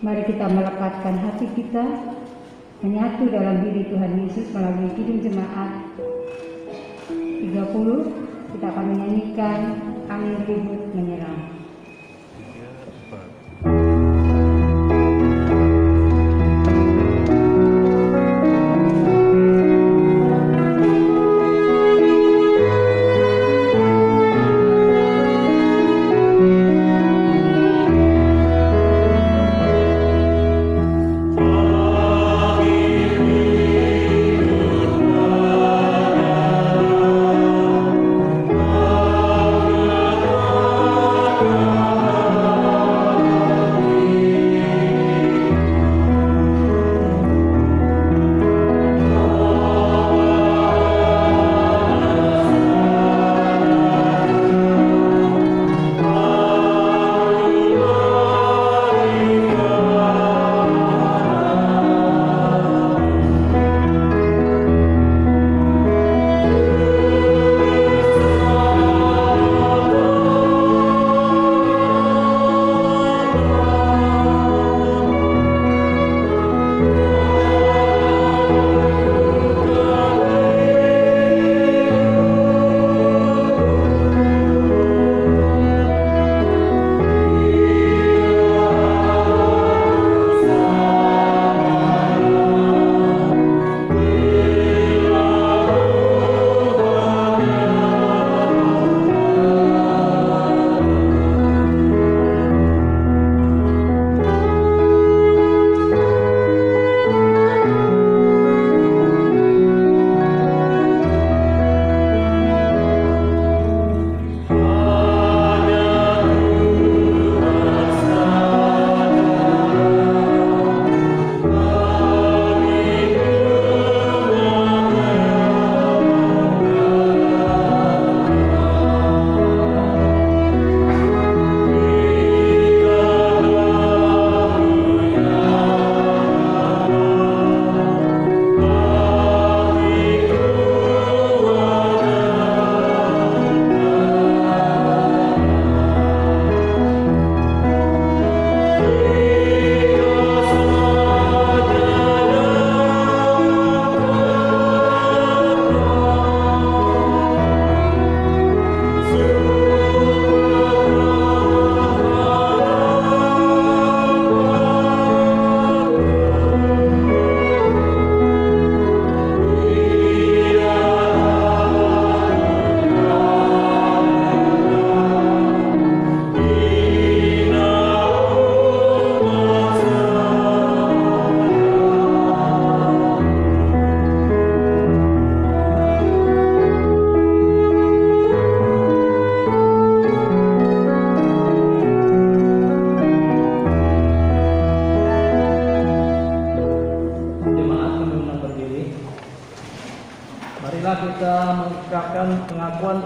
Mari kita melepaskan hati kita menyatu dalam diri Tuhan Yesus melalui Kidung Jemaat 30 kita akan menyanyikan angin ribut menyerang. Kita mengucapkan pengakuan